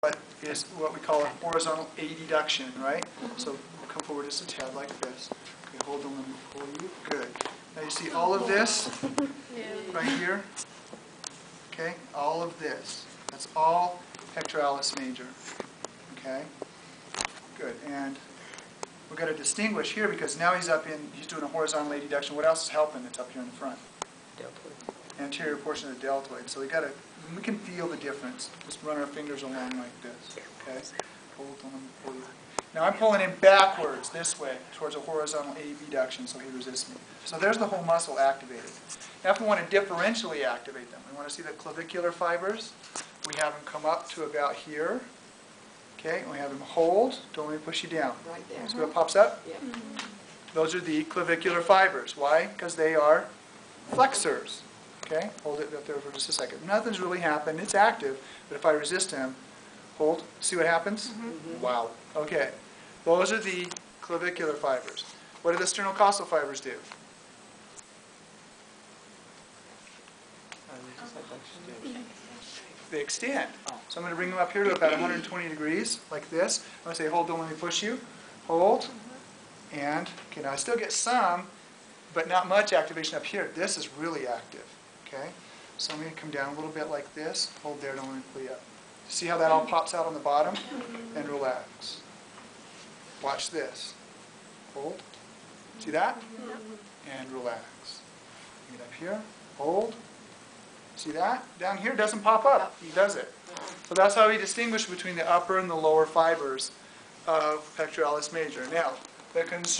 what is what we call a horizontal adduction, right? So we'll come forward just a tad like this. Okay, hold on, let me pull you. Good. Now you see all of this right here? Okay, all of this. That's all pectoralis major. Okay? Good. And we've got to distinguish here because now he's up in, he's doing a horizontal adduction. What else is helping that's up here in the front? Anterior portion of the deltoid. So we got to, we can feel the difference. Just run our fingers along like this. Okay? Hold on, let me. Now I'm pulling him backwards this way towards a horizontal abduction so he resists me. So there's the whole muscle activated. Now if we want to differentially activate them, we want to see the clavicular fibers. We have them come up to about here. Okay, and we have them hold. Don't let me push you down. Right there. See what pops up? Yeah. Those are the clavicular fibers. Why? Because they are flexors. Okay, hold it up there for just a second. Nothing's really happened. It's active, but if I resist him, hold, see what happens? Mm-hmm. Wow. Okay, those are the clavicular fibers. What do the sternocostal fibers do? They extend. So I'm going to bring them up here to about 120 degrees, like this. I'm going to say, hold, don't let me push you. Hold. Mm-hmm. And, okay, now I still get some, but not much activation up here. This is really active, okay? So I'm going to come down a little bit like this. Hold there, don't me pull you up. See how that all pops out on the bottom? And relax. Watch this. Hold. See that? And relax. Get up here. Hold. See that? Down here doesn't pop up. He does it. So that's how we distinguish between the upper and the lower fibers of pectoralis major. Now, the concern